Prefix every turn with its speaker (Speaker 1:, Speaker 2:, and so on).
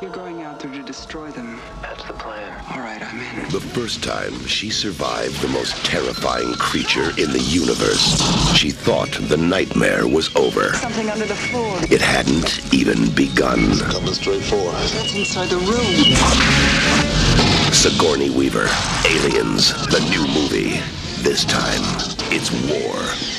Speaker 1: You're going out there to destroy them.
Speaker 2: That's the plan.
Speaker 1: All right, I'm in.
Speaker 3: The first time she survived the most terrifying creature in the universe, she thought the nightmare was over.
Speaker 1: Something under the floor.
Speaker 3: It hadn't even begun.
Speaker 4: Coming straight for us.
Speaker 1: That's inside the room.
Speaker 3: Sigourney Weaver, Aliens, the new movie. This time, it's war.